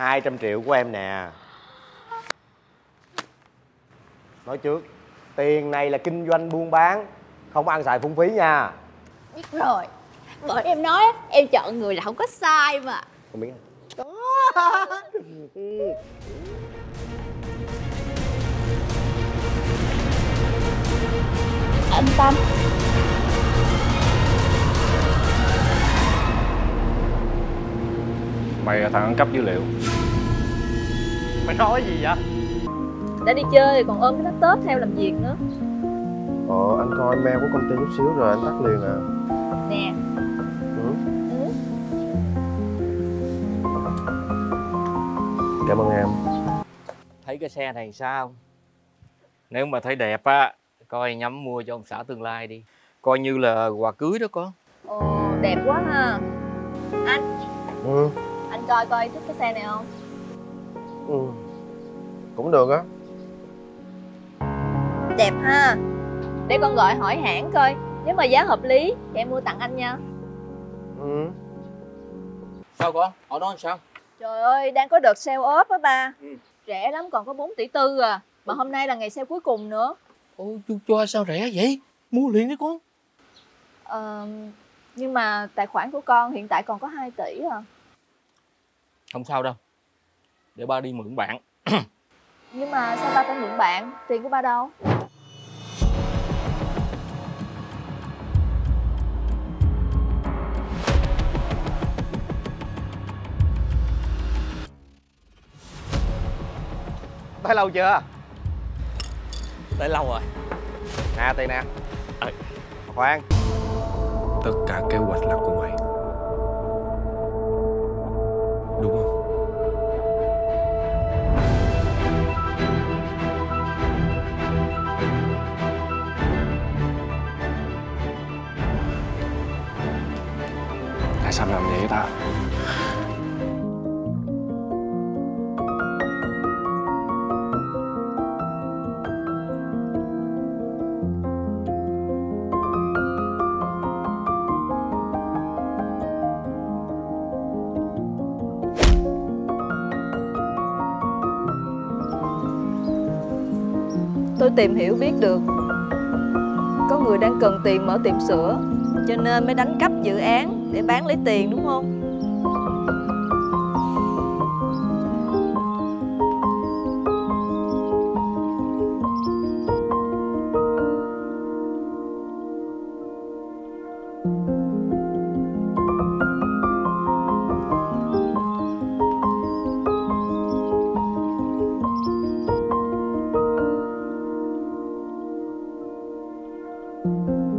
200 triệu của em nè. Nói trước Tiền này là kinh doanh buôn bán Không ăn xài phung phí nha. Biết rồi. Bởi em nói em chọn người là không có sai mà. Không biết anh tâm Là thằng ăn cắp dữ liệu. Mày nói gì vậy? Đã đi chơi còn ôm cái laptop theo làm việc nữa. Ờ anh coi mail của công ty chút xíu rồi anh tắt liền à. Nè. Ừ. ừ. Cảm ơn em. Thấy cái xe này sao? Nếu mà thấy đẹp á coi nhắm mua cho ông xã tương lai đi. Coi như là quà cưới đó con ồ đẹp quá ha. Anh. Ừ. anh coi coi thích cái xe này không? Ừ. Cũng được á. Đẹp ha. Để con gọi hỏi hãng coi nếu mà giá hợp lý thì em mua tặng anh nha. Ừ. sao con? Họ nói sao? Trời ơi đang có đợt sale ốp á ba. Ừ. rẻ lắm còn có 4 tỷ tư à. Mà hôm nay là ngày sale cuối cùng nữa. Ôi chú cho sao rẻ vậy? Mua liền đi con. Ờ, nhưng mà tài khoản của con hiện tại còn có 2 tỷ à không sao đâu. Để ba đi mượn bạn. Nhưng mà sao ba phải mượn bạn? Tiền của ba đâu? Tới lâu chưa? Tới lâu rồi. Nè tiền nè. Ờ. Khoan. Tất cả kế hoạch là của mày Tại sao làm vậy ta? tôi tìm hiểu biết được có người đang cần tiền mở tiệm sữa, cho nên mới đánh cắp dự án để bán lấy tiền đúng không? Thank